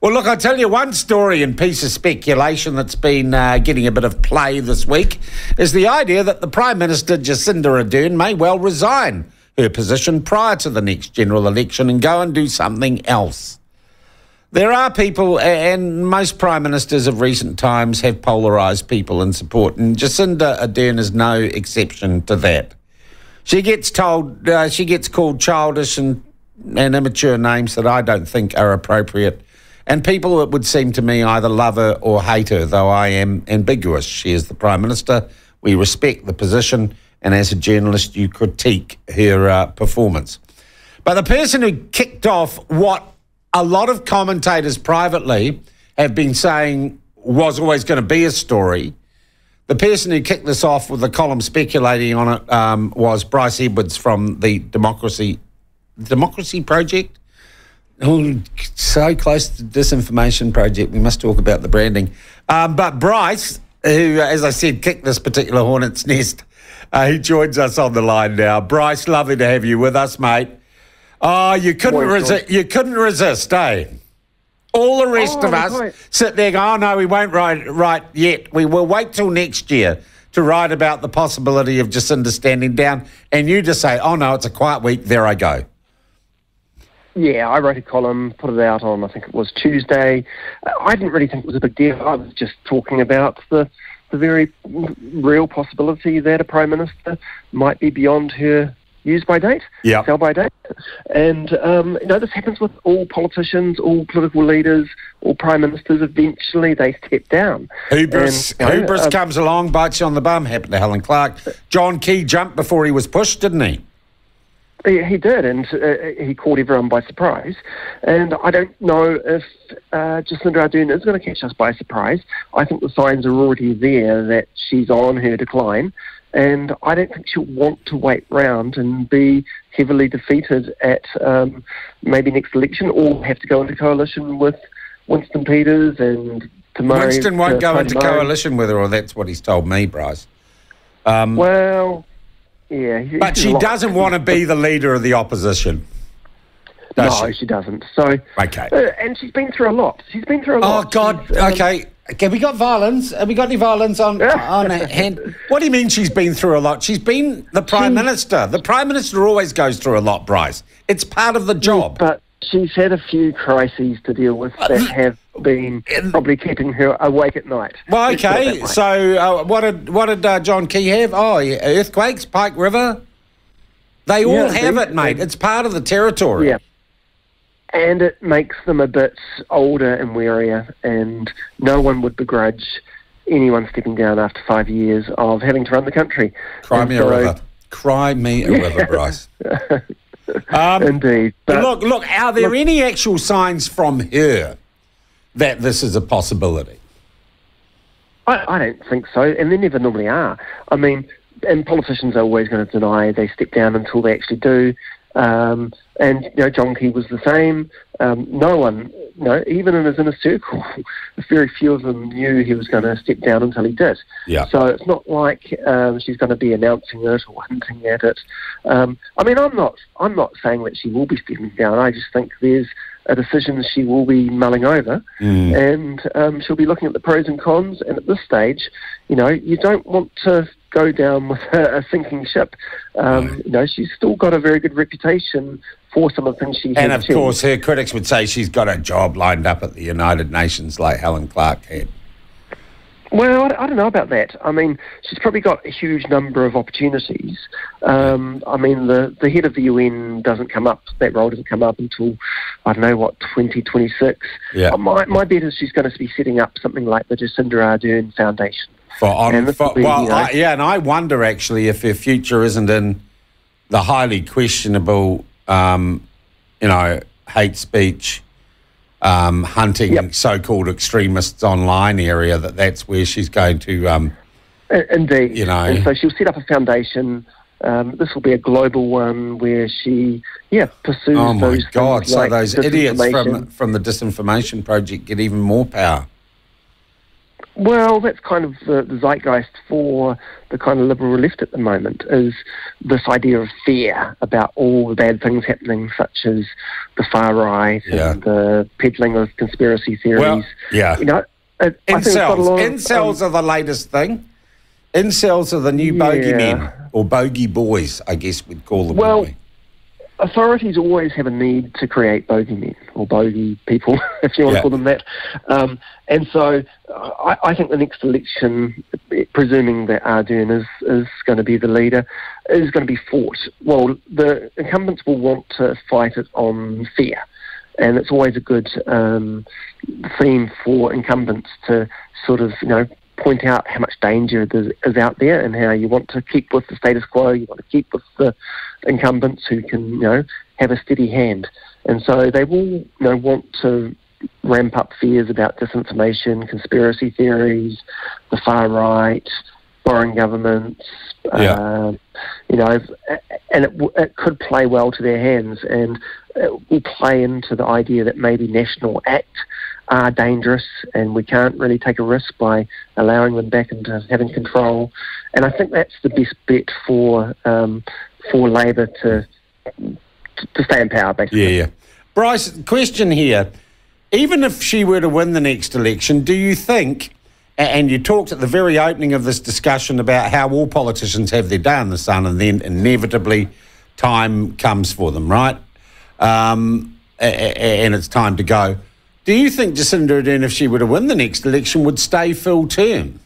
Well, look, I'll tell you one story and piece of speculation that's been uh, getting a bit of play this week is the idea that the Prime Minister, Jacinda Ardern, may well resign her position prior to the next general election and go and do something else. There are people, and most prime ministers of recent times have polarised people in support, and Jacinda Ardern is no exception to that. She gets told, uh, she gets called childish and, and immature names that I don't think are appropriate. And people, it would seem to me, either love her or hate her, though I am ambiguous. She is the Prime Minister. We respect the position, and as a journalist, you critique her uh, performance. But the person who kicked off what a lot of commentators privately have been saying was always going to be a story. The person who kicked this off with the column speculating on it um, was Bryce Edwards from the Democracy Democracy Project. Oh, so close to disinformation project. We must talk about the branding. Um, but Bryce, who, as I said, kicked this particular hornet's nest, uh, he joins us on the line now. Bryce, lovely to have you with us, mate. Oh, you couldn't resist. You couldn't resist, eh? All the rest oh, of us right. sit there going, oh, no, we won't write, write yet. We will wait till next year to write about the possibility of Jacinda standing down. And you just say, oh, no, it's a quiet week. There I go. Yeah, I wrote a column, put it out on, I think it was Tuesday. I didn't really think it was a big deal. I was just talking about the, the very real possibility that a Prime Minister might be beyond her use by date, yeah. sell by date. And, um, you know, this happens with all politicians, all political leaders, all prime ministers. Eventually they step down. Hubris, and, you know, Hubris um, comes along, bites you on the bum. Happened to Helen Clark. John Key jumped before he was pushed, didn't he? He, he did, and uh, he caught everyone by surprise. And I don't know if uh, Jacinda Ardern is going to catch us by surprise. I think the signs are already there that she's on her decline. And I don't think she'll want to wait round and be heavily defeated at um, maybe next election or have to go into coalition with Winston Peters and Tamari. Winston won't go into coalition with her, or that's what he's told me, Bryce. Um, well, yeah. But she doesn't want to be the leader of the opposition. no, she? she? doesn't. So okay, uh, and she's been through a lot. She's been through a oh, lot. Oh God. Um, okay. Have we got violence? Have we got any violence on on hand? What do you mean she's been through a lot? She's been the prime she, minister. The prime minister always goes through a lot, Bryce. It's part of the job. But she's had a few crises to deal with that have been probably keeping her awake at night. Well, okay. So uh, what did what did uh, John Key have? Oh, yeah, earthquakes, Pike River. They all yeah, have it, mate. It's part of the territory. Yeah and it makes them a bit older and wearier, and no one would begrudge anyone stepping down after five years of having to run the country. Cry me so, a river. Cry me a river, Bryce. um, Indeed. But look, look, are there look, any actual signs from her that this is a possibility? I, I don't think so, and they never normally are. I mean, and politicians are always going to deny they step down until they actually do. Um, and you know, John Key was the same. Um, no one, you know, even in his inner circle, very few of them knew he was going to step down until he did. Yeah. So it's not like um, she's going to be announcing it or hinting at it. Um, I mean, I'm not, I'm not saying that she will be stepping down. I just think there's a decision she will be mulling over, mm. and um, she'll be looking at the pros and cons. And at this stage, you know, you don't want to go down with a, sinking ship. Um, You know, she's still got a very good reputation for some of the things she And of course, her critics would say she's got a job lined up at the United Nations like Helen Clark had. Well, I, I don't know about that. I mean, she's probably got a huge number of opportunities. Um, I mean, the, the head of the UN doesn't come up, that role doesn't come up until, I don't know, what, 2026. Yeah. My, my bet is she's going to be setting up something like the Jacinda Ardern Foundation. For on, for, be, well, you know, I, yeah, and I wonder actually if her future isn't in the highly questionable, um, you know, hate speech, um, hunting yep. so-called extremists online area. That that's where she's going to. Um, Indeed, you know, and so she'll set up a foundation. Um, this will be a global one where she, yeah, pursues. Oh my God! So like those idiots from from the disinformation project get even more power. Well, that's kind of the, the, zeitgeist for the kind of liberal left at the moment is this idea of fear about all the bad things happening, such as the far right yeah. and the peddling of conspiracy theories. Well, yeah. You know, it, incels. Of, incels um, are the latest thing. Incels are the new yeah. bogeymen, or bogey boys, I guess we'd call them. Well, authorities always have a need to create bogeymen or bogey people, if you want yeah. to call them that. Um, and so I, I, think the next election, presuming that Ardern is, is going to be the leader, is going to be fought. Well, the incumbents will want to fight it on fear. And it's always a good um, theme for incumbents to sort of, you know, point out how much danger is out there and how you want to keep with the status quo, you want to keep with the incumbents who can, you know, have a steady hand. And so they will, you know, want to ramp up fears about disinformation, conspiracy theories, the far right, foreign governments, yeah. uh, you know, and it, it could play well to their hands and it will play into the idea that maybe national act are dangerous and we can't really take a risk by allowing them back into having control. And I think that's the best bet for um, for Labour to to stay in power, basically. Yeah, yeah. Bryce, question here. Even if she were to win the next election, do you think, and you talked at the very opening of this discussion about how all politicians have their day in the sun and then inevitably time comes for them, right? Um, and it's time to go. Do you think Jacinda Ardern, if she were to win the next election, would stay full term?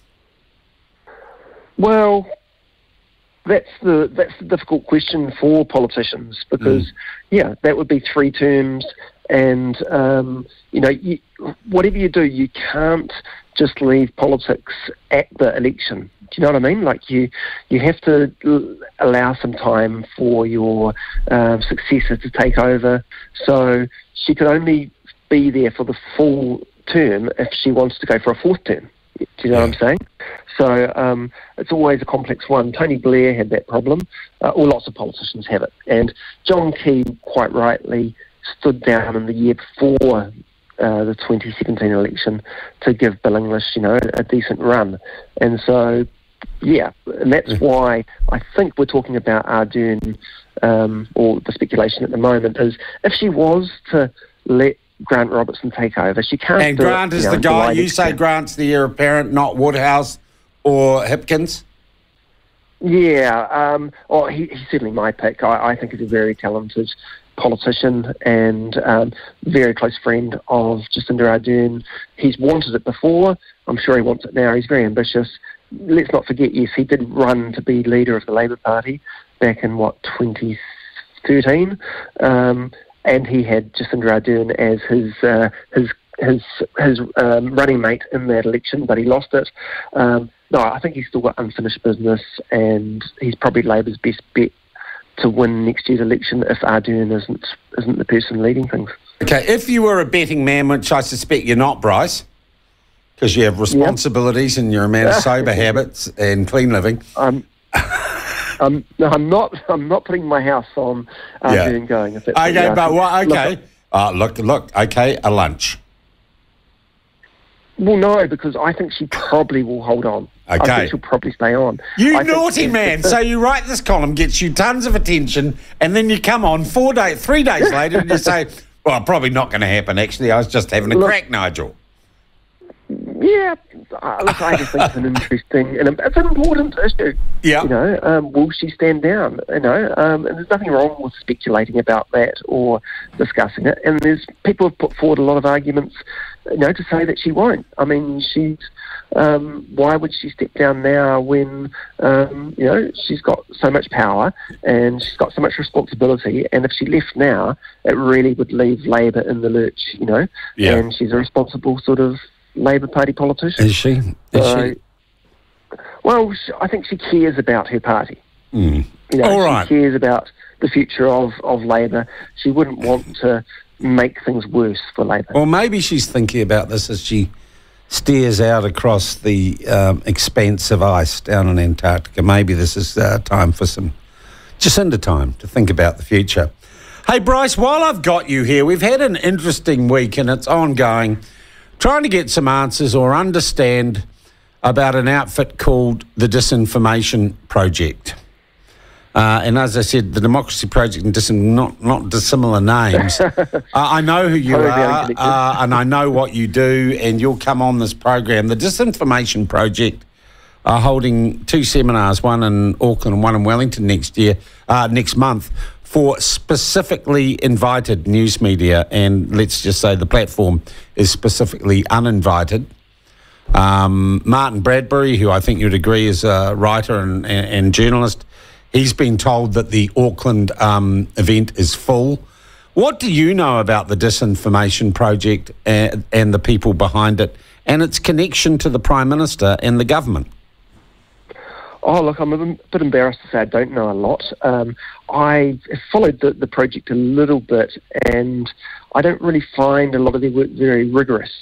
Well, that's the that's the difficult question for politicians because mm. yeah, that would be three terms, and um, you know, you, whatever you do, you can't just leave politics at the election. Do you know what I mean? Like you, you have to l- allow some time for your uh, successor to take over. So she could only be there for the full term if she wants to go for a fourth term. Do you know yeah. what I'm saying? So um, it's always a complex one. Tony Blair had that problem, uh, or lots of politicians have it. And John Key, quite rightly, stood down in the year before uh, the 2017 election to give Bill English, you know, a decent run. And so, yeah, and that's why I think we're talking about Ardern, um, or the speculation at the moment is if she was to let Grant Robertson take over. She can't. And Grant it, is you know, the guy. You say Grant's the heir apparent, not Woodhouse or Hipkins. Yeah, um, oh, he, he's certainly my pick. I, I, think he's a very talented politician and um, very close friend of Jacinda Ardern. He's wanted it before. I'm sure he wants it now. He's very ambitious. Let's not forget, yes, he did run to be leader of the Labour Party back in what 2013. Um, and he had Jacinda Ardern as his uh, his his his um, running mate in that election, but he lost it. Um, no, I think he's still got unfinished business, and he's probably Labour's best bet to win next year's election if Ardern isn't isn't the person leading things. Okay, if you were a betting man, which I suspect you're not, Bryce, because you have responsibilities yep. and you're a man of sober habits and clean living. Um, I'm, no, I'm not. I'm not putting my house on uh, yeah. going. If okay, but what? Okay, look, uh, look, look. Okay, a lunch. Well, no, because I think she probably will hold on. Okay. I think she'll probably stay on. You I naughty man. so you write this column, gets you tons of attention, and then you come on four days, three days later, and you say, well, probably not going to happen, actually. I was just having a look, crack, Nigel. Yeah, uh, look, I just think it's an interesting and it's an important issue. Yeah. You know, um, will she stand down? You know, um, and there's nothing wrong with speculating about that or discussing it. And there's people have put forward a lot of arguments, you know, to say that she won't. I mean, she's. Um, why would she step down now when um, you know she's got so much power and she's got so much responsibility? And if she left now, it really would leave Labour in the lurch, you know. Yeah. And she's a responsible sort of Labour Party politician. Is she? Is she? Well, I think she cares about her party. Mm. You know, All she cares about the future of, of Labour. She wouldn't want to make things worse for Labour. Well, maybe she's thinking about this as she steers out across the um, expanse of ice down in Antarctica. Maybe this is uh, time for some Jacinda time to think about the future. Hey, Bryce, while I've got you here, we've had an interesting week and it's ongoing trying to get some answers or understand about an outfit called the Disinformation Project. Uh, and as I said, the Democracy Project and Disin- not not dissimilar names. uh, I know who you are, uh, and I know what you do, and you'll come on this program. The Disinformation Project are holding two seminars, one in Auckland and one in Wellington next year, uh, next month, for specifically invited news media, and let's just say the platform is specifically uninvited. Um, Martyn Bradbury, who I think you'd agree is a writer and, and, and journalist, he's been told that the Auckland um, event is full. What do you know about the Disinformation Project and, and the people behind it and its connection to the Prime Minister and the government? Oh, look, I'm a bit embarrassed to say I don't know a lot. Um, I followed the, the project a little bit, and I don't really find a lot of their work very rigorous.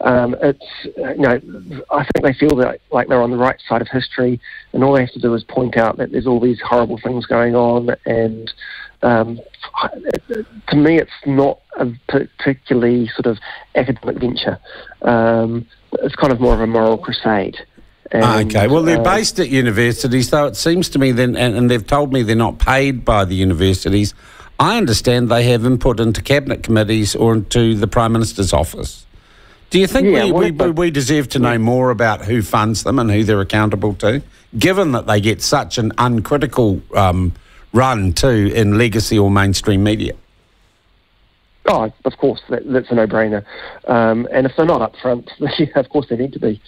Um, it's, uh, you know, I think they feel that like they're on the right side of history, and all they have to do is point out that there's all these horrible things going on. And um, to me, it's not a particularly sort of academic venture. Um, it's kind of more of a moral crusade. And, okay, well, they're uh, based at universities, though it seems to me then, and, and they've told me they're not paid by the universities. I understand they have input into cabinet committees or into the Prime Minister's office. Do you think Yeah, we, we, we deserve to know more about who funds them and who they're accountable to, given that they get such an uncritical um, run too in legacy or mainstream media? Oh, of course, that, that's a no-brainer. Um, and if they're not up front, of course they need to be,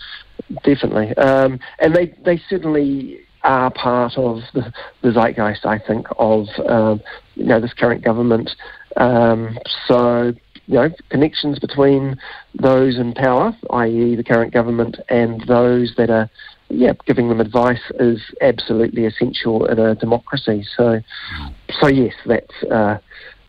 definitely. Um, and they, they certainly are part of the, the zeitgeist, I think, of um, you know this current government. Um, so you know connections between those in power, i.e., the current government, and those that are yeah giving them advice is absolutely essential in a democracy. So, so yes, that's. Uh,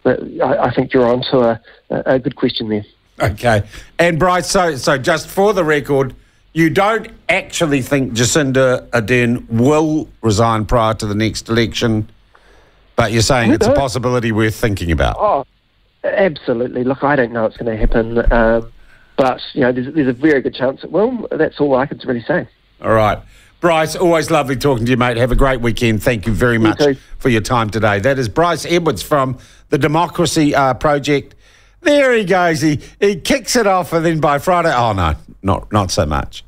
I, I think you're onto a, a good question there. Okay. And Bryce, so so just for the record, you don't actually think Jacinda Ardern will resign prior to the next election, but you're saying it's a possibility worth thinking about. Oh, absolutely. Look, I don't know what's going to happen, um, but you know, there's, there's a very good chance it will. That's all I can really say. All right. Bryce, always lovely talking to you, mate. Have a great weekend. Thank you very much too. for your time today. That is Bryce Edwards from the Democracy uh, Project. There he goes. He he kicks it off, and then by Friday, oh no, not not so much.